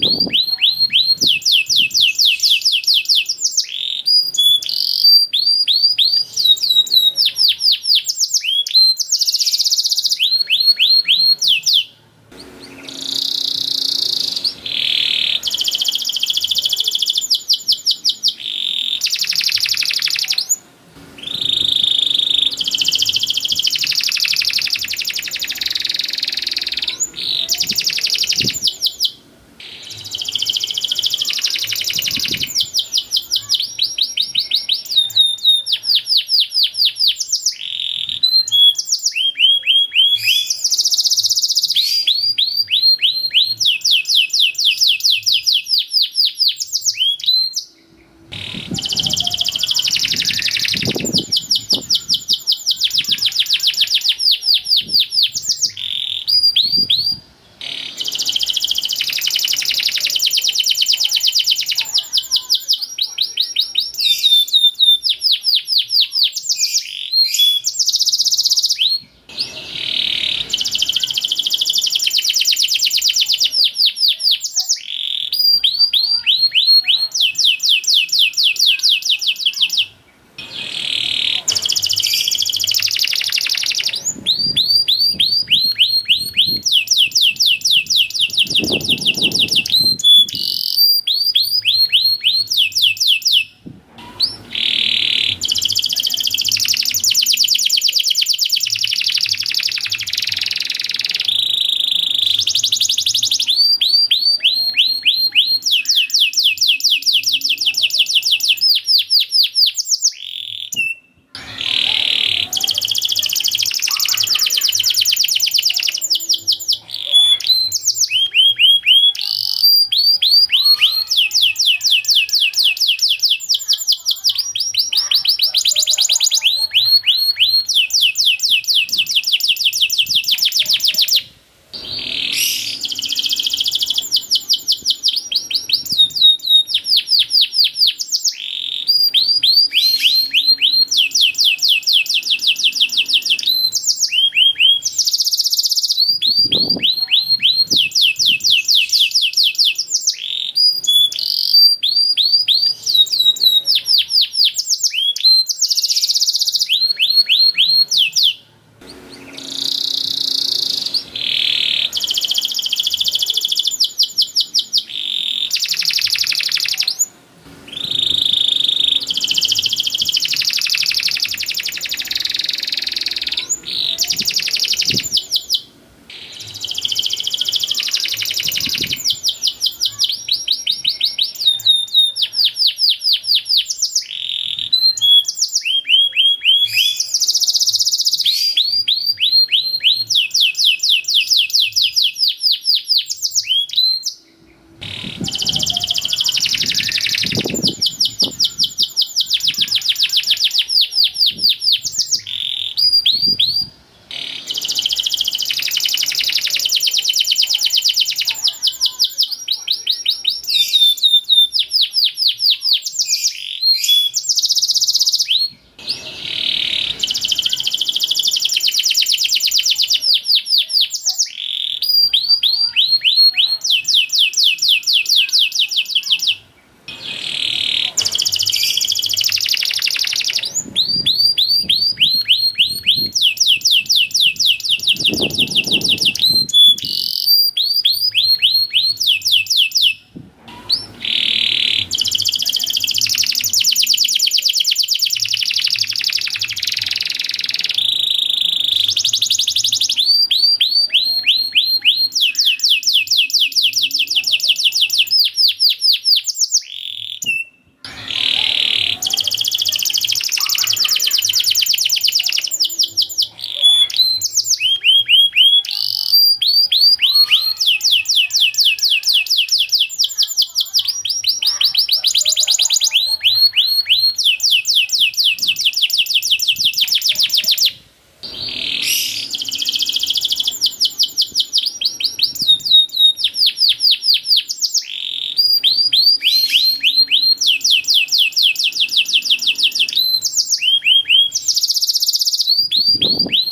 Thank you Thank you you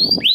you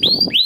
you